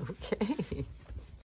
Okay.